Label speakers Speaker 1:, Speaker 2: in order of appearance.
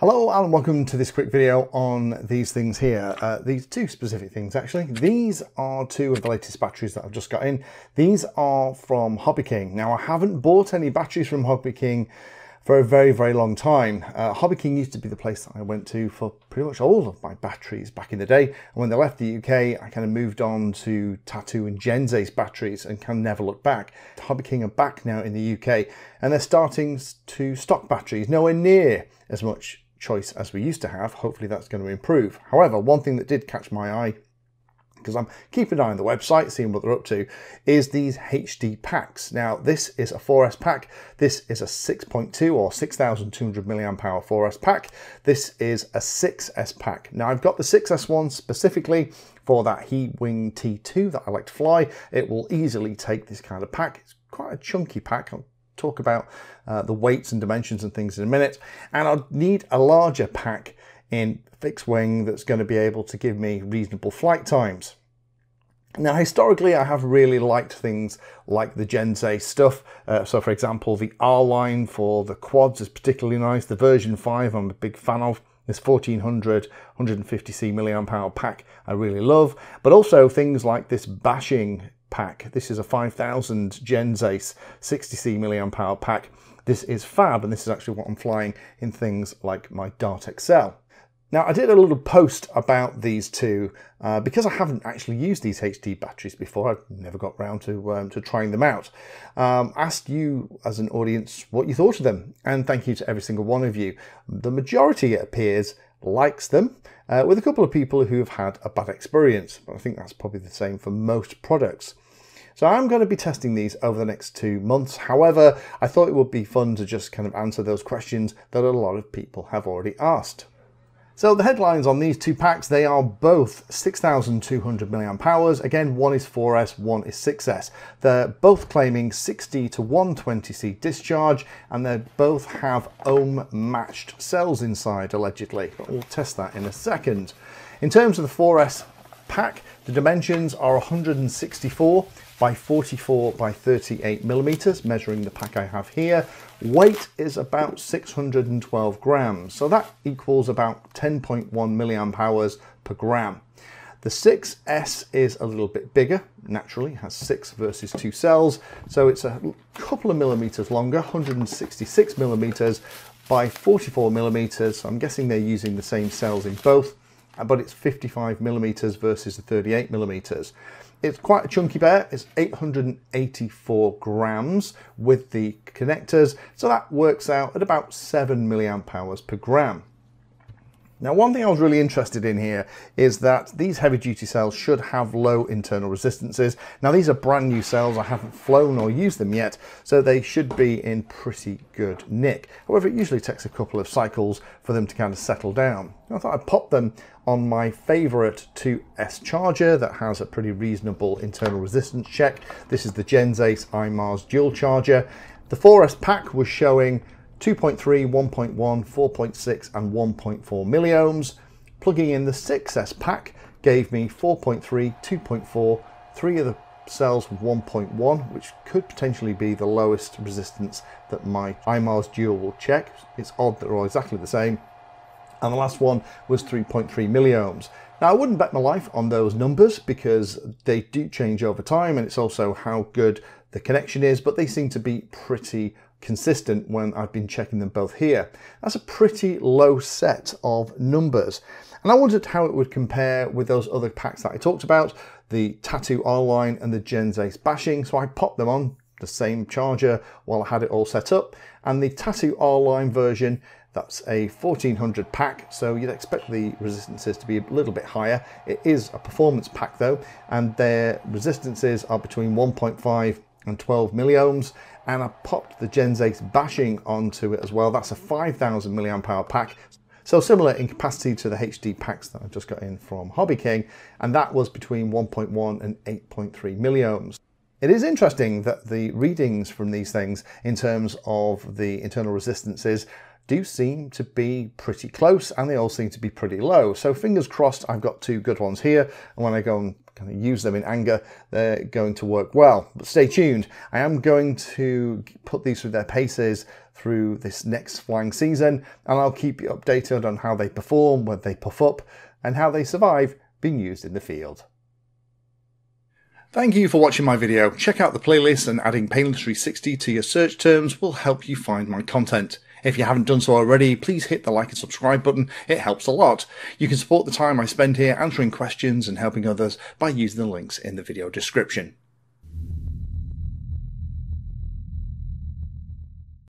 Speaker 1: Hello and welcome to this quick video on these things here. Uh, these two specific things actually. These are two of the latest batteries that I've just got in. These are from HobbyKing. Now I haven't bought any batteries from HobbyKing for a very, very long time. Uh, HobbyKing used to be the place that I went to for pretty much all of my batteries back in the day. And when they left the UK, I kind of moved on to Tattu and Gensace batteries and can never look back. HobbyKing are back now in the UK and they're starting to stock batteries nowhere near as much choice as we used to have. Hopefully that's going to improve. However, one thing that did catch my eye because I'm keeping an eye on the website, seeing what they're up to, is these HD packs. Now, this is a 4S pack. This is a 6.2 or 6,200 milliamp hour 4S pack. This is a 6S pack. Now, I've got the 6S one specifically for that Heewing T2 that I like to fly. It will easily take this kind of pack. It's quite a chunky pack. I'll talk about uh, the weights and dimensions and things in a minute. And I'll need a larger pack in fixed wing that's going to be able to give me reasonable flight times. Now, historically, I have really liked things like the Gensace stuff. Uh, so, for example, the R line for the quads is particularly nice. The version 5 I'm a big fan of. This 1400 150C milliamp hour pack I really love. But also things like this bashing pack. This is a 5000 Gensace 60C milliamp hour pack. This is fab, and this is actually what I'm flying in things like my Dart XL. Now, I did a little post about these two uh, because I haven't actually used these HD batteries before. I've never got around to, um, to trying them out. Um, asked you as an audience what you thought of them, and thank you to every single one of you. The majority, it appears, likes them, uh, with a couple of people who have had a bad experience. But I think that's probably the same for most products. So I'm going to be testing these over the next two months. However, I thought it would be fun to just kind of answer those questions that a lot of people have already asked. So the headlines on these two packs, they are both 6,200 milliamp. Again, one is 4S, one is 6S. They're both claiming 60 to 120C discharge, and they both have ohm matched cells inside, allegedly. But we'll test that in a second. In terms of the 4S pack, the dimensions are 164 by 44 by 38 millimeters, measuring the pack I have here. Weight is about 612 grams, so that equals about 10.1 milliamp hours per gram. The 6S is a little bit bigger, naturally, has six versus two cells, so it's a couple of millimeters longer, 166 millimeters by 44 millimeters. So I'm guessing they're using the same cells in both, but it's 55 millimeters versus the 38 millimeters. It's quite a chunky bear. It's 884 grams with the connectors. So that works out at about 7 milliamp hours per gram. Now, one thing I was really interested in here is that these heavy duty cells should have low internal resistances. Now, these are brand new cells. I haven't flown or used them yet, so they should be in pretty good nick. However, it usually takes a couple of cycles for them to kind of settle down. I thought I'd pop them on my favorite 2S charger that has a pretty reasonable internal resistance check. This is the Gensace iMARS dual charger. The 4S pack was showing 2.3, 1.1, 4.6 and 1.4 milliohms. Plugging in the 6S pack gave me 4.3, 2.4, three of the cells with 1.1, which could potentially be the lowest resistance that my iMARS Dual will check. It's odd that they're all exactly the same. And the last one was 3.3 milliohms. Now I wouldn't bet my life on those numbers because they do change over time and it's also how good the connection is, but they seem to be pretty consistent when I've been checking them both here. That's a pretty low set of numbers. And I wondered how it would compare with those other packs that I talked about, the Tattu R-Line and the Gensace Bashing. So I popped them on the same charger while I had it all set up. And the Tattu R-Line version, that's a 1400 pack, so you'd expect the resistances to be a little bit higher. It is a performance pack though, and their resistances are between 1.5 and 12 milliohms and I popped the Gensace bashing onto it as well. That's a 5000 milliamp hour pack. So similar in capacity to the HD packs that I just got in from HobbyKing, and that was between 1.1 and 8.3 milliohms. It is interesting that the readings from these things in terms of the internal resistances do seem to be pretty close and they all seem to be pretty low. So fingers crossed I've got two good ones here and when I go and kind of use them in anger, they're going to work well. But stay tuned. I am going to put these through their paces through this next flying season and I'll keep you updated on how they perform, whether they puff up and how they survive being used in the field. Thank you for watching my video. Check out the playlist and adding Painless360 to your search terms will help you find my content. If you haven't done so already, please hit the like and subscribe button. It helps a lot. You can support the time I spend here answering questions and helping others by using the links in the video description.